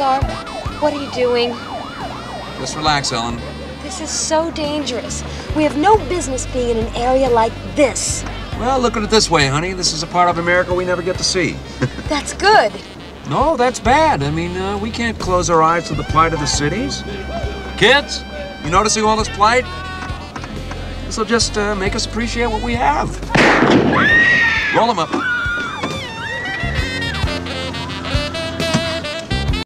What are you doing? Just relax, Ellen. This is so dangerous. We have no business being in an area like this. Well, look at it this way, honey. This is a part of America we never get to see. That's good. no, that's bad. I mean, uh, we can't close our eyes to the plight of the cities. Kids, you noticing all this plight? This will just uh, make us appreciate what we have. Roll them up.